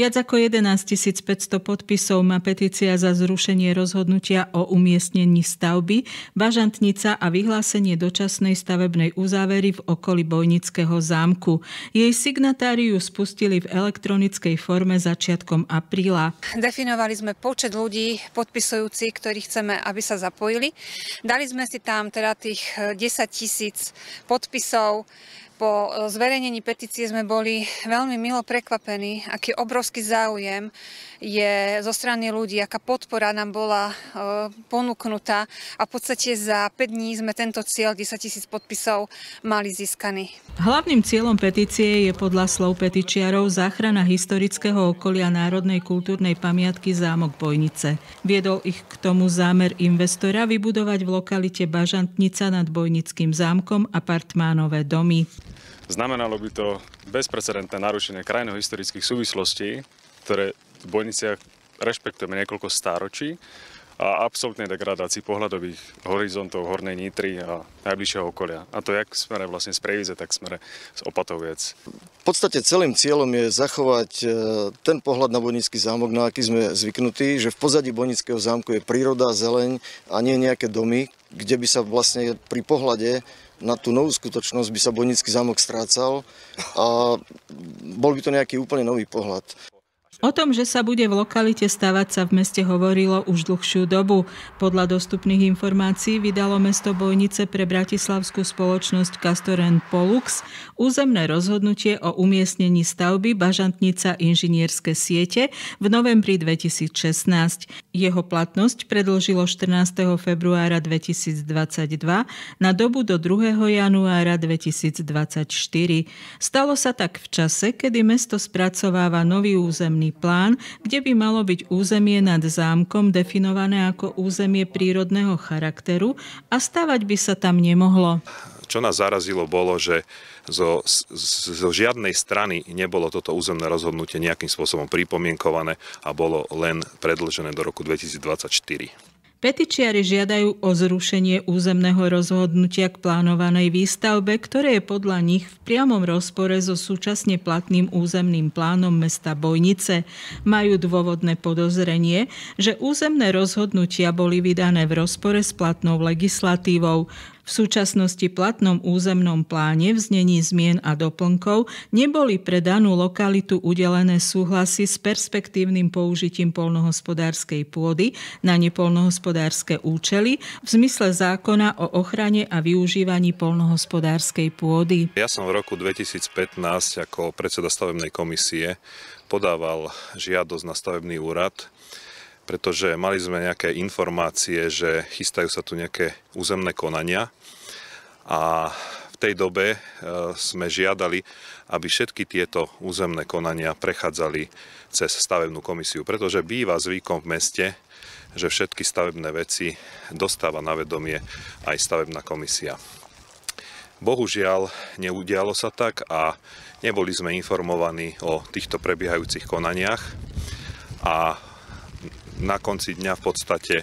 Viac ako 11 500 podpisov má petícia za zrušenie rozhodnutia o umiestnení stavby, bažantnica a vyhlásenie dočasnej stavebnej uzávery v okolí Bojnického zámku. Jej signatáriu spustili v elektronickej forme začiatkom apríla. Definovali sme počet ľudí podpisujúcich, ktorí chceme, aby sa zapojili. Dali sme si tam teda tých 10 tisíc podpisov po zverejnení petície sme boli veľmi milo prekvapení, aký obrovský záujem je zo strany ľudí, aká podpora nám bola e, ponúknutá a v podstate za 5 dní sme tento cieľ 10 tisíc podpisov mali získaný. Hlavným cieľom petície je podľa slov petičiarov záchrana historického okolia Národnej kultúrnej pamiatky Zámok Bojnice. Viedol ich k tomu zámer investora vybudovať v lokalite Bažantnica nad Bojnickým zámkom apartmánové domy. Znamenalo by to bezprecedentné narušenie krajino-historických súvislostí, ktoré v Bojniciach rešpektujeme niekoľko stáročí a absolútnej degradácii pohľadových horizontov Hornej Nitry a najbližšieho okolia. A to jak smere vlastne z Previze, tak smere z Opatoviec. V podstate celým cieľom je zachovať e, ten pohľad na Bojnický zámok, na aký sme zvyknutí, že v pozadí Bojnického zámku je príroda, zeleň a nie nejaké domy, kde by sa vlastne pri pohľade na tú novú skutočnosť by sa Bojnický zámok strácal a bol by to nejaký úplne nový pohľad. O tom, že sa bude v lokalite stavať sa v meste hovorilo už dlhšiu dobu. Podľa dostupných informácií vydalo mesto Bojnice pre bratislavskú spoločnosť Castoren Polux územné rozhodnutie o umiestnení stavby Bažantnica inžinierské siete v novembri 2016. Jeho platnosť predlžilo 14. februára 2022 na dobu do 2. januára 2024. Stalo sa tak v čase, kedy mesto spracováva nový územný plán, kde by malo byť územie nad zámkom definované ako územie prírodného charakteru a stavať by sa tam nemohlo. Čo nás zarazilo bolo, že zo, zo žiadnej strany nebolo toto územné rozhodnutie nejakým spôsobom pripomienkované a bolo len predlžené do roku 2024. Petičiari žiadajú o zrušenie územného rozhodnutia k plánovanej výstavbe, ktoré je podľa nich v priamom rozpore so súčasne platným územným plánom mesta Bojnice. Majú dôvodné podozrenie, že územné rozhodnutia boli vydané v rozpore s platnou legislatívou. V súčasnosti platnom územnom pláne v znení zmien a doplnkov neboli pre danú lokalitu udelené súhlasy s perspektívnym použitím polnohospodárskej pôdy na nepolnohospodárske účely v zmysle zákona o ochrane a využívaní polnohospodárskej pôdy. Ja som v roku 2015 ako predseda stavebnej komisie podával žiadosť na stavebný úrad pretože mali sme nejaké informácie, že chystajú sa tu nejaké územné konania a v tej dobe e, sme žiadali, aby všetky tieto územné konania prechádzali cez stavebnú komisiu, pretože býva zvykom v meste, že všetky stavebné veci dostáva na vedomie aj stavebná komisia. Bohužiaľ, neudialo sa tak a neboli sme informovaní o týchto prebiehajúcich konaniach a na konci dňa v podstate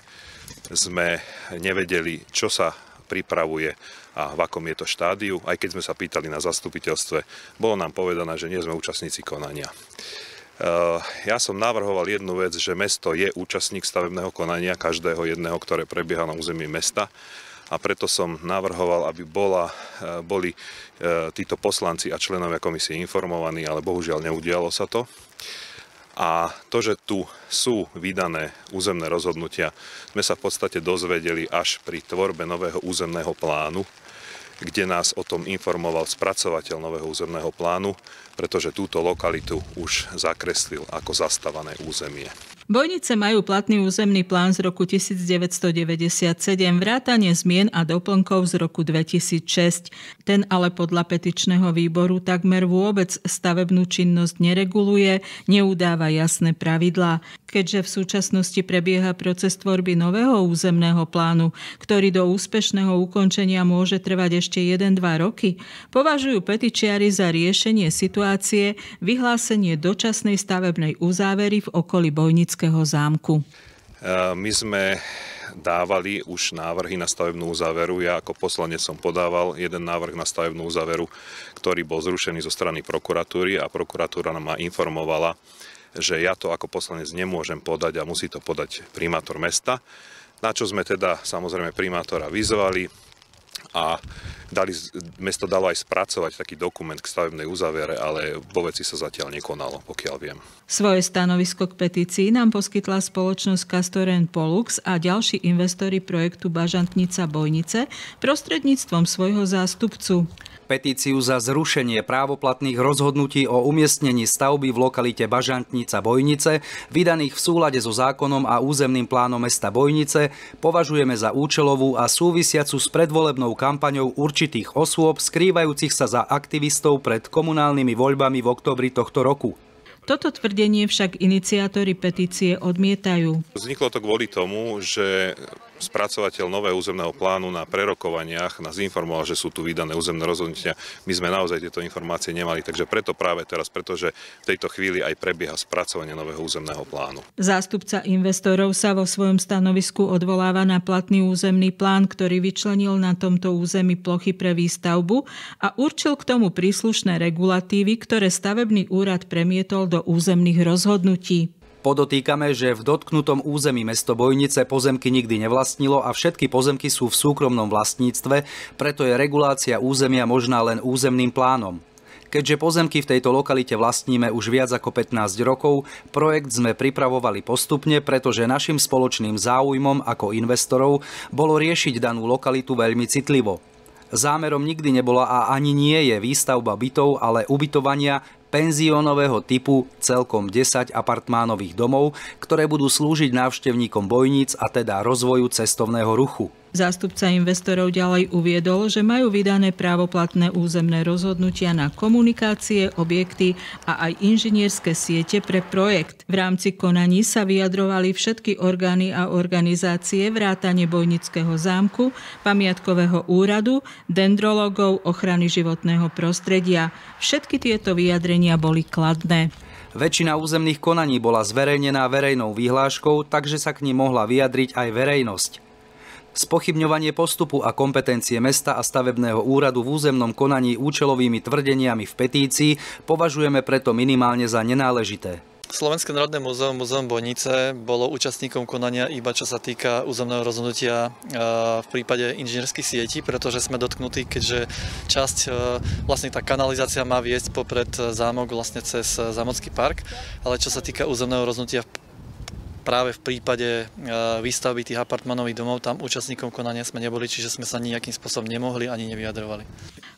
sme nevedeli, čo sa pripravuje a v akom je to štádiu. Aj keď sme sa pýtali na zastupiteľstve, bolo nám povedané, že nie sme účastníci konania. Eh, ja som navrhoval jednu vec, že mesto je účastník stavebného konania, každého jedného, ktoré prebieha na území mesta a preto som navrhoval, aby bola, eh, boli eh, títo poslanci a členovia komisie informovaní, ale bohužiaľ neudialo sa to. A to, že tu sú vydané územné rozhodnutia, sme sa v podstate dozvedeli až pri tvorbe nového územného plánu, kde nás o tom informoval spracovateľ nového územného plánu, pretože túto lokalitu už zakreslil ako zastavané územie. Bojnice majú platný územný plán z roku 1997, vrátanie zmien a doplnkov z roku 2006. Ten ale podľa petičného výboru takmer vôbec stavebnú činnosť nereguluje, neudáva jasné pravidlá. Keďže v súčasnosti prebieha proces tvorby nového územného plánu, ktorý do úspešného ukončenia môže trvať ešte 1-2 roky, považujú petičiari za riešenie situácie vyhlásenie dočasnej stavebnej uzávery v okolí Bojnic Košického zámku? My sme dávali už návrhy na stavebnú záveru. Ja ako poslanec som podával jeden návrh na stavebnú záveru, ktorý bol zrušený zo strany prokuratúry a prokuratúra ma informovala, že ja to ako poslanec nemôžem podať a musí to podať primátor mesta. Na čo sme teda samozrejme primátora vyzvali, a dali, mesto dalo aj spracovať taký dokument k stavebnej uzavere, ale vo veci sa zatiaľ nekonalo, pokiaľ viem. Svoje stanovisko k petícii nám poskytla spoločnosť Castoren Polux a ďalší investori projektu Bažantnica Bojnice prostredníctvom svojho zástupcu. Petíciu za zrušenie právoplatných rozhodnutí o umiestnení stavby v lokalite Bažantnica Bojnice, vydaných v súlade so zákonom a územným plánom mesta Bojnice, považujeme za účelovú a súvisiacu s predvolebnou kampaňou určitých osôb skrývajúcich sa za aktivistov pred komunálnymi voľbami v oktobri tohto roku. Toto tvrdenie však iniciátori petície odmietajú. Vzniklo to kvôli tomu, že spracovateľ nového územného plánu na prerokovaniach nás informoval, že sú tu vydané územné rozhodnutia. My sme naozaj tieto informácie nemali, takže preto práve teraz, pretože v tejto chvíli aj prebieha spracovanie nového územného plánu. Zástupca investorov sa vo svojom stanovisku odvoláva na platný územný plán, ktorý vyčlenil na tomto území plochy pre výstavbu a určil k tomu príslušné regulatívy, ktoré stavebný úrad premietol do územných rozhodnutí. Podotýkame, že v dotknutom území mesto Bojnice pozemky nikdy nevlastnilo a všetky pozemky sú v súkromnom vlastníctve, preto je regulácia územia možná len územným plánom. Keďže pozemky v tejto lokalite vlastníme už viac ako 15 rokov, projekt sme pripravovali postupne, pretože našim spoločným záujmom ako investorov bolo riešiť danú lokalitu veľmi citlivo. Zámerom nikdy nebola a ani nie je výstavba bytov, ale ubytovania penziónového typu celkom 10 apartmánových domov, ktoré budú slúžiť návštevníkom bojníc a teda rozvoju cestovného ruchu. Zástupca investorov ďalej uviedol, že majú vydané právoplatné územné rozhodnutia na komunikácie, objekty a aj inžinierské siete pre projekt. V rámci konaní sa vyjadrovali všetky orgány a organizácie vrátane Bojnického zámku, pamiatkového úradu, dendrologov, ochrany životného prostredia. Všetky tieto vyjadrenia boli kladné. Väčšina územných konaní bola zverejnená verejnou výhláškou, takže sa k ním mohla vyjadriť aj verejnosť. Spochybňovanie postupu a kompetencie mesta a stavebného úradu v územnom konaní účelovými tvrdeniami v petícii považujeme preto minimálne za nenáležité. Slovenské národné múzeum, Múzeum Bojnice, bolo účastníkom konania iba čo sa týka územného rozhodnutia v prípade inžinierských sietí, pretože sme dotknutí, keďže časť, vlastne tá kanalizácia má viesť popred zámok vlastne cez Zámocký park, ale čo sa týka územného rozhodnutia práve v prípade e, výstavby tých apartmanových domov tam účastníkom konania sme neboli, čiže sme sa nejakým spôsobom nemohli ani nevyjadrovali.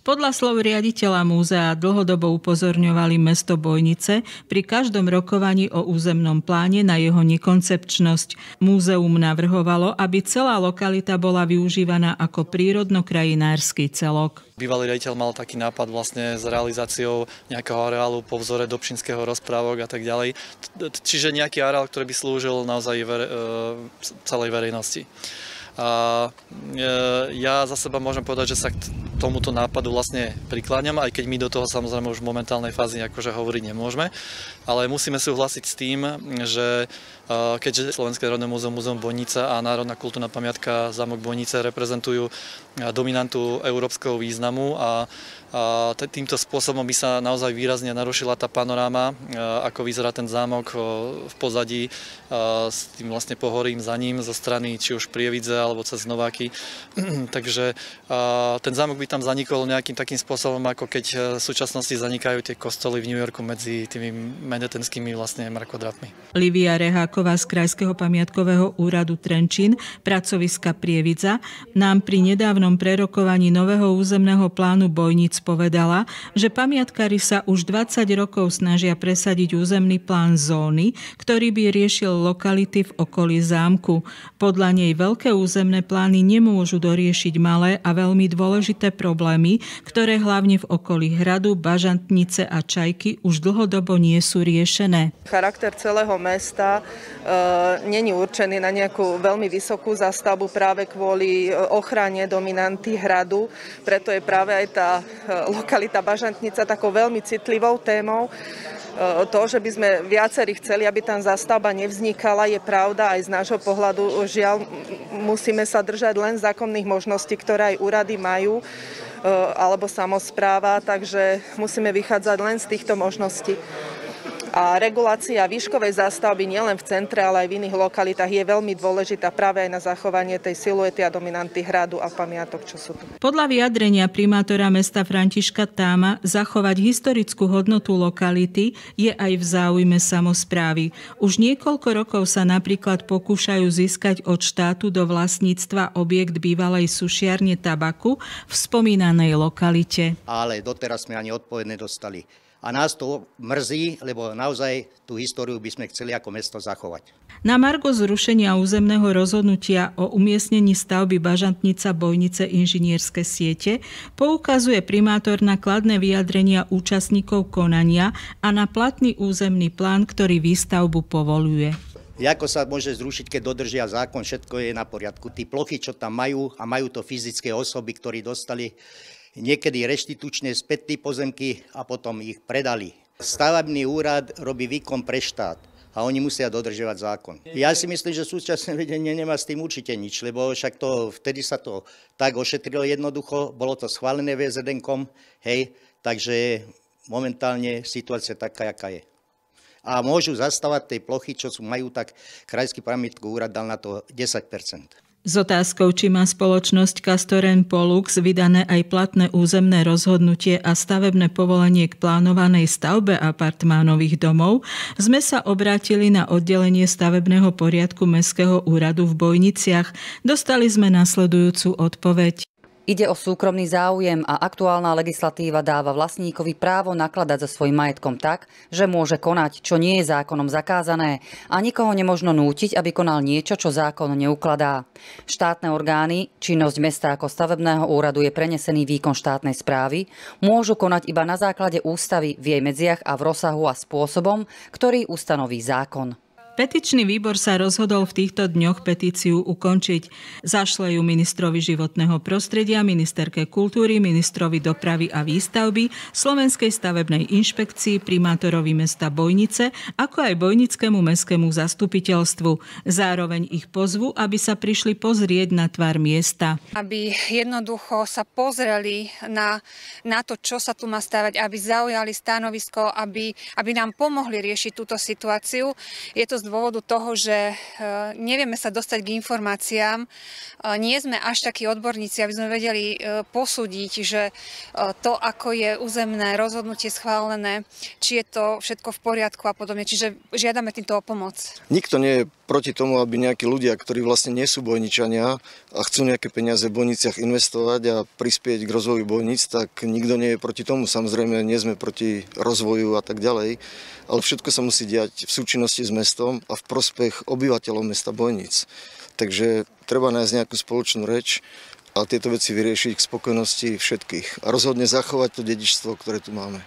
Podľa slov riaditeľa múzea dlhodobo upozorňovali mesto Bojnice pri každom rokovaní o územnom pláne na jeho nekoncepčnosť. Múzeum navrhovalo, aby celá lokalita bola využívaná ako prírodno-krajinársky celok. Bývalý riaditeľ mal taký nápad vlastne s realizáciou nejakého areálu po vzore Dobšinského rozprávok a tak ďalej. Čiže nejaký areál, ktorý by slúžil naozaj vere, celej verejnosti. A e, ja za seba môžem povedať, že sa k tomuto nápadu vlastne prikláňam, aj keď my do toho samozrejme už v momentálnej fázi akože hovoriť nemôžeme, ale musíme súhlasiť s tým, že e, keďže Slovenské národné múzeum, múzeum Bojnica a Národná kultúrna pamiatka Zámok Bojnice reprezentujú e, dominantu európskeho významu a týmto spôsobom by sa naozaj výrazne narušila tá panoráma, ako vyzerá ten zámok v pozadí s tým vlastne pohorím za ním zo strany či už Prievidze alebo cez Nováky. Takže ten zámok by tam zanikol nejakým takým spôsobom, ako keď e, v súčasnosti zanikajú tie kostoly v New Yorku medzi tými manhattanskými vlastne mrakodratmi. Livia Reháková z Krajského pamiatkového úradu Trenčín, pracoviska Prievidza, nám pri nedávnom prerokovaní nového územného plánu Bojnic povedala, že pamiatkári sa už 20 rokov snažia presadiť územný plán zóny, ktorý by riešil lokality v okolí zámku. Podľa nej veľké územné plány nemôžu doriešiť malé a veľmi dôležité problémy, ktoré hlavne v okolí hradu, bažantnice a čajky už dlhodobo nie sú riešené. Charakter celého mesta e, není určený na nejakú veľmi vysokú zastavbu práve kvôli e, ochrane dominanty hradu, preto je práve aj tá lokalita Bažantnica takou veľmi citlivou témou. E, to, že by sme viacerí chceli, aby tam zastavba nevznikala, je pravda aj z nášho pohľadu. Žiaľ, musíme sa držať len zákonných možností, ktoré aj úrady majú e, alebo samozpráva, takže musíme vychádzať len z týchto možností. A regulácia výškovej zástavby nielen v centre, ale aj v iných lokalitách je veľmi dôležitá práve aj na zachovanie tej siluety a dominanty hradu a pamiatok, čo sú tu. Podľa vyjadrenia primátora mesta Františka Táma zachovať historickú hodnotu lokality je aj v záujme samozprávy. Už niekoľko rokov sa napríklad pokúšajú získať od štátu do vlastníctva objekt bývalej sušiarne tabaku v spomínanej lokalite. Ale doteraz sme ani odpoveď nedostali. A nás to mrzí, lebo naozaj tú históriu by sme chceli ako mesto zachovať. Na margo zrušenia územného rozhodnutia o umiestnení stavby Bažantnica Bojnice inžinierske siete poukazuje primátor na kladné vyjadrenia účastníkov konania a na platný územný plán, ktorý výstavbu povoluje. Ako sa môže zrušiť, keď dodržia zákon, všetko je na poriadku. Tí plochy, čo tam majú, a majú to fyzické osoby, ktorí dostali niekedy reštitučné spätné pozemky a potom ich predali. Stavebný úrad robí výkon pre štát a oni musia dodržiavať zákon. Ja si myslím, že súčasné vedenie nemá s tým určite nič, lebo však to, vtedy sa to tak ošetrilo jednoducho, bolo to schválené VZN-kom, hej, takže momentálne situácia taká, aká je. A môžu zastávať tej plochy, čo sú majú, tak Krajský pamiatkový úrad dal na to 10 s otázkou, či má spoločnosť Castoren Polux vydané aj platné územné rozhodnutie a stavebné povolenie k plánovanej stavbe apartmánových domov, sme sa obrátili na oddelenie stavebného poriadku Mestského úradu v Bojniciach. Dostali sme nasledujúcu odpoveď. Ide o súkromný záujem a aktuálna legislatíva dáva vlastníkovi právo nakladať so svojím majetkom tak, že môže konať, čo nie je zákonom zakázané a nikoho nemožno nútiť, aby konal niečo, čo zákon neukladá. Štátne orgány, činnosť mesta ako stavebného úradu je prenesený výkon štátnej správy, môžu konať iba na základe ústavy v jej medziach a v rozsahu a spôsobom, ktorý ustanoví zákon. Petičný výbor sa rozhodol v týchto dňoch petíciu ukončiť. Zašle ju ministrovi životného prostredia, ministerke kultúry, ministrovi dopravy a výstavby, Slovenskej stavebnej inšpekcii, primátorovi mesta Bojnice, ako aj Bojnickému mestskému zastupiteľstvu. Zároveň ich pozvu, aby sa prišli pozrieť na tvar miesta. Aby jednoducho sa pozreli na, na to, čo sa tu má stavať, aby zaujali stanovisko, aby, aby nám pomohli riešiť túto situáciu. Je to dôvodu toho, že e, nevieme sa dostať k informáciám, e, nie sme až takí odborníci, aby sme vedeli e, posúdiť, že to, ako je územné rozhodnutie schválené, či je to všetko v poriadku a podobne. Čiže žiadame týmto o pomoc. Nikto nie je proti tomu, aby nejakí ľudia, ktorí vlastne nie sú bojničania a chcú nejaké peniaze v bojniciach investovať a prispieť k rozvoju bojnic, tak nikto nie je proti tomu. Samozrejme, nie sme proti rozvoju a tak ďalej, ale všetko sa musí diať v súčinnosti s mestom a v prospech obyvateľov mesta Bojnic. Takže treba nájsť nejakú spoločnú reč a tieto veci vyriešiť k spokojnosti všetkých a rozhodne zachovať to dedičstvo, ktoré tu máme.